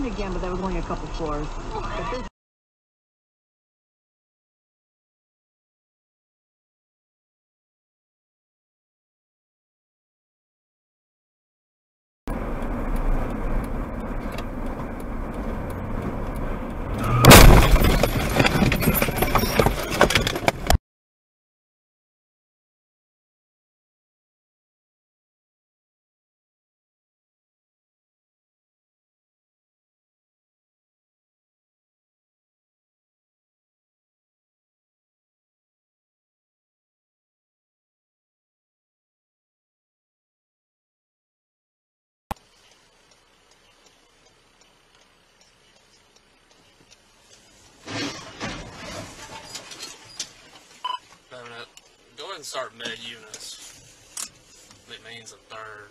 happened again, but that was only a couple floors. Oh, but this can start mid units. It means a third.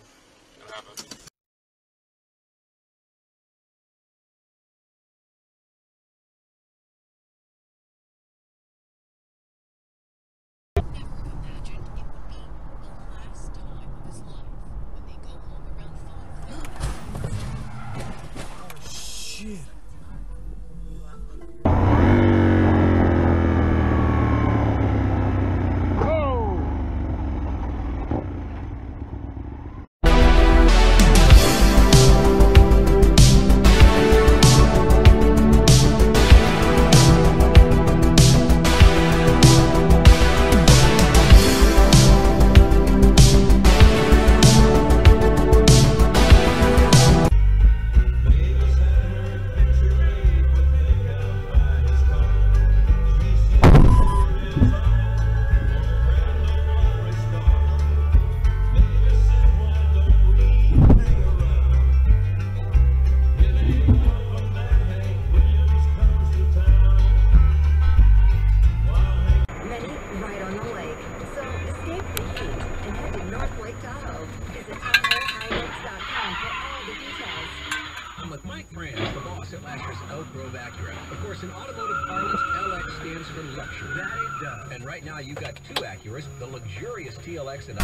Acura's, the luxurious TLX and...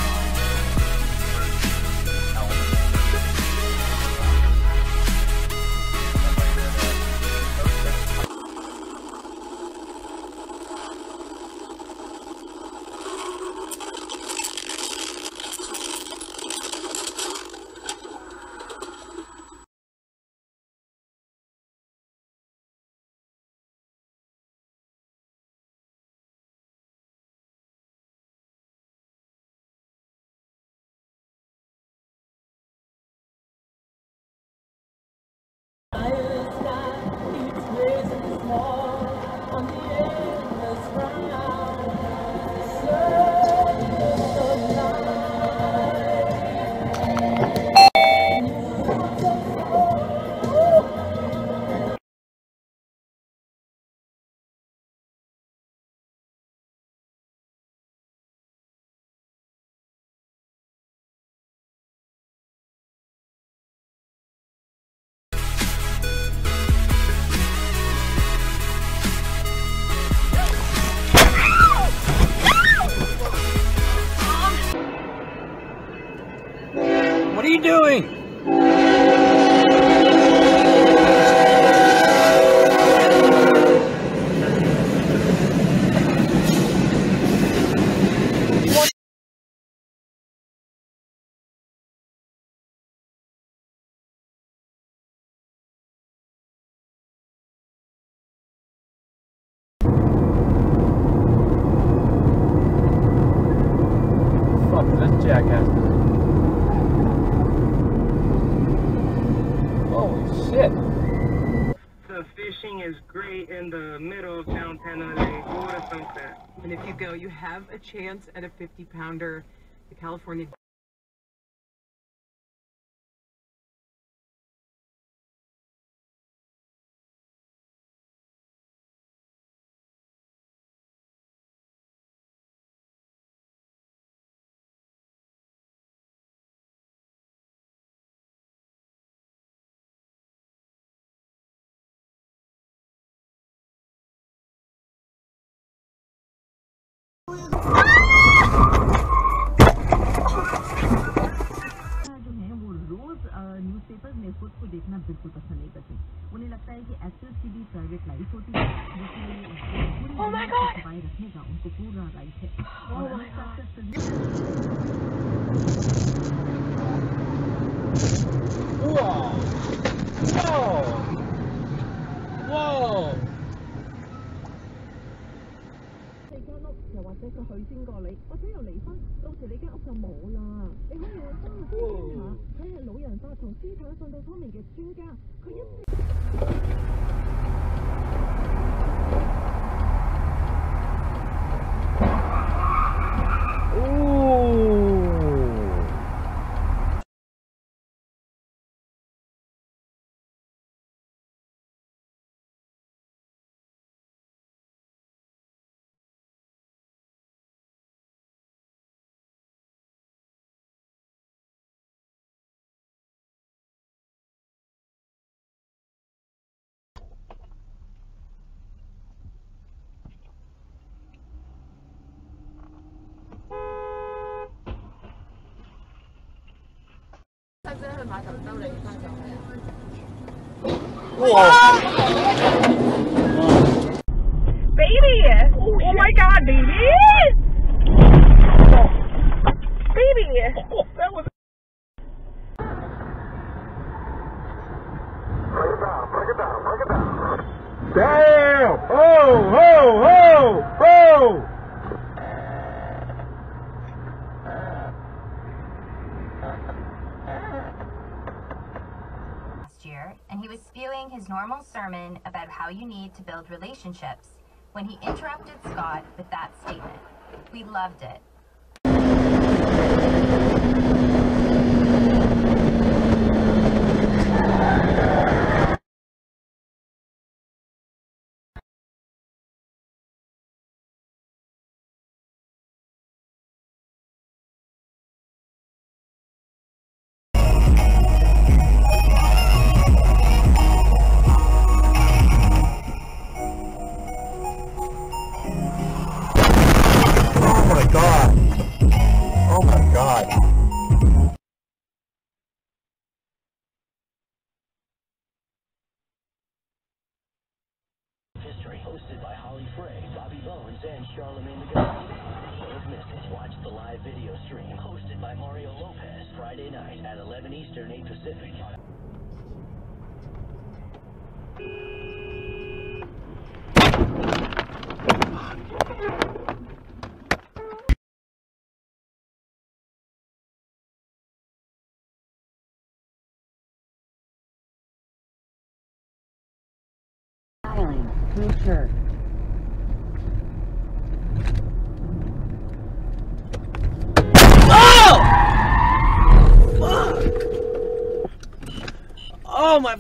What are fishing is great in the middle of downtown LA. Go to Sunset. And if you go, you have a chance at a 50 pounder. The California देखना बिल्कुल पसंद नहीं करते। उन्हें लगता है कि actors की भी प्राइवेट लाइफ होती है जिसमें पूरी दुनिया छुपाए रखने का उनको पूरा राइट है। और Anushka Whoa! Whoa! 又或者佢去先過你，或者又離婚，到時你間屋就冇啦。你可以揾翻個斯坦下，佢係老人化同斯坦訓導方面嘅專家，佢一 Baby! Oh, my god, baby! Baby! that was Damn! Oh, oh, oh, oh! last year, and he was spewing his normal sermon about how you need to build relationships when he interrupted Scott with that statement. We loved it. Hosted by Holly Frey, Bobby Bones, and Charlamagne tha God. Don't miss it. Watch the live video stream, hosted by Mario Lopez, Friday night at 11 Eastern, 8 Pacific. Future. Oh! Fuck! Oh my